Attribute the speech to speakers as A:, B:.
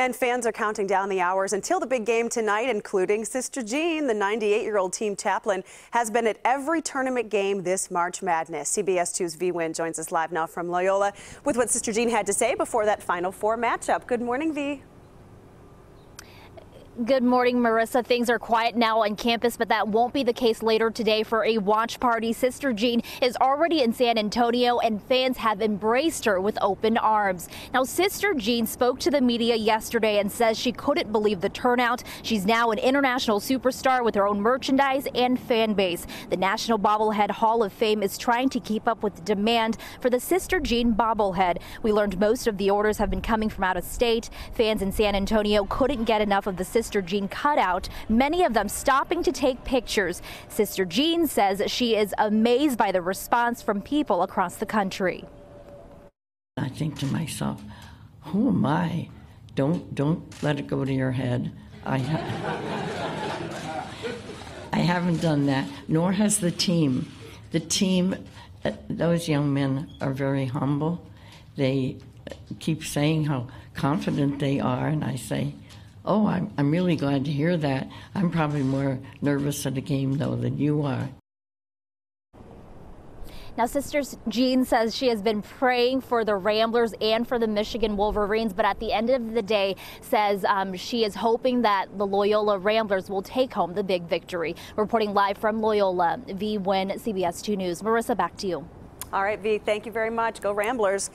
A: And fans are counting down the hours until the big game tonight, including Sister Jean. The 98 year old team chaplain has been at every tournament game this March Madness. CBS 2's Vi Nguyen joins us live now from Loyola with what Sister Jean had to say before that Final Four matchup. Good morning, Vi.
B: Good morning, Marissa. Things are quiet now on campus, but that won't be the case later today for a watch party. Sister Jean is already in San Antonio, and fans have embraced her with open arms. Now, Sister Jean spoke to the media yesterday and says she couldn't believe the turnout. She's now an international superstar with her own merchandise and fan base. The National Bobblehead Hall of Fame is trying to keep up with the demand for the Sister Jean bobblehead. We learned most of the orders have been coming from out of state. Fans in San Antonio couldn't get enough of the Sister Sister Jean cutout, many of them stopping to take pictures. Sister Jean says she is amazed by the response from people across the country.
C: I think to myself, who am I? Don't don't let it go to your head. I ha- I haven't done that, nor has the team. The team, uh, those young men are very humble. They keep saying how confident they are, and I say, Oh, I'm, I'm really glad to hear that. I'm probably more nervous at a game, though, than you are.
B: Now, Sister Jean says she has been praying for the Ramblers and for the Michigan Wolverines, but at the end of the day, says um, she is hoping that the Loyola Ramblers will take home the big victory. Reporting live from Loyola, Vi Nguyen, CBS 2 News. Marissa, back to you.
A: All right, Vi, thank you very much. Go Ramblers.